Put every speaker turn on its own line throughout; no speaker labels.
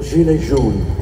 Virginia e junho.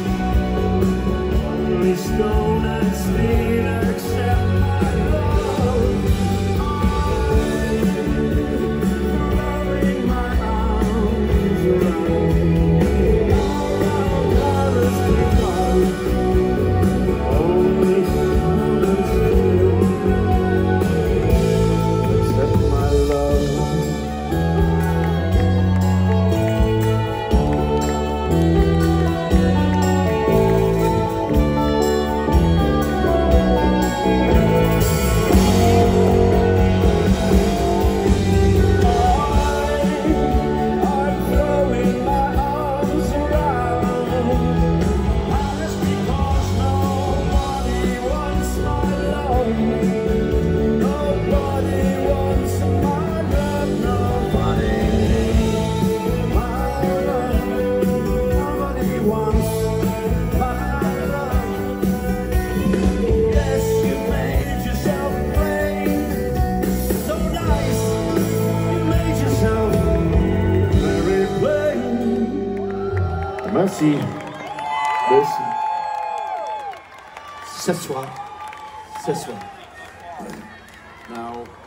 Merci. Merci. Ce soir, ce soir. Now.